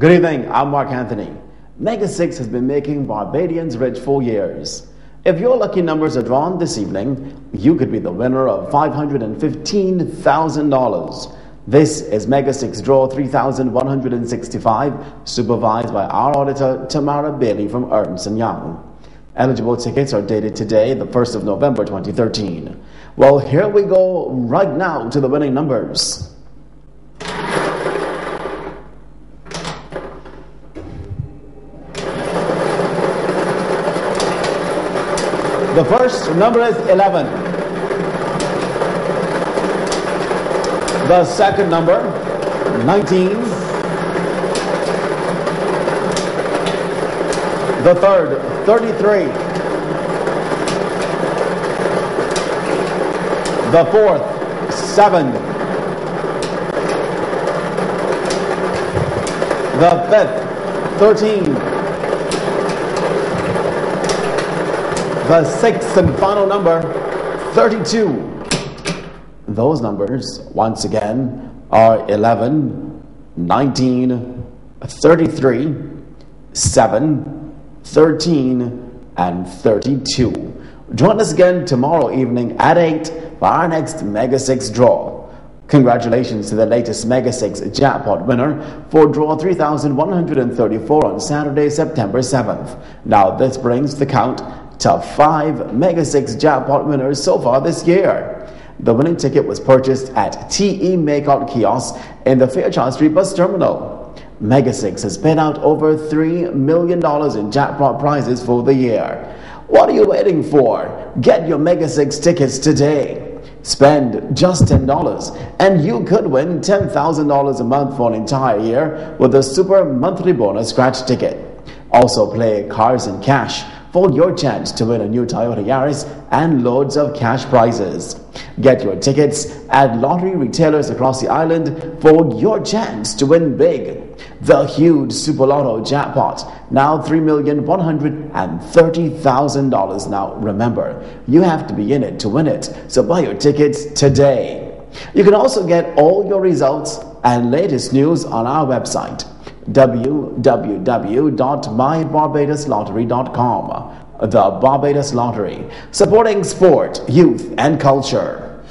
Good evening, I'm Mark Anthony. Mega 6 has been making Barbadians rich for years. If your lucky numbers are drawn this evening, you could be the winner of $515,000. This is Mega 6 Draw 3165, supervised by our auditor Tamara Bailey from Ernst & Young. Eligible tickets are dated today, the 1st of November 2013. Well, here we go right now to the winning numbers. The first number is 11. The second number, 19. The third, 33. The fourth, 7. The fifth, 13. The sixth and final number, 32. Those numbers, once again, are 11, 19, 33, 7, 13, and 32. Join us again tomorrow evening at 8 for our next Mega 6 draw. Congratulations to the latest Mega 6 jackpot winner for draw 3134 on Saturday, September 7th. Now, this brings the count top five Mega 6 jackpot winners so far this year. The winning ticket was purchased at TE Makeout Kiosk in the Fairchild Street bus terminal. Mega 6 has paid out over $3 million in jackpot prizes for the year. What are you waiting for? Get your Mega 6 tickets today. Spend just $10 and you could win $10,000 a month for an entire year with a super monthly bonus scratch ticket. Also play Cars and Cash for your chance to win a new Toyota Yaris and loads of cash prizes. Get your tickets at lottery retailers across the island for your chance to win big. The huge Super Lotto jackpot, now $3,130,000. Now remember, you have to be in it to win it, so buy your tickets today. You can also get all your results and latest news on our website www.mybarbadoslottery.com. The Barbados Lottery, supporting sport, youth, and culture.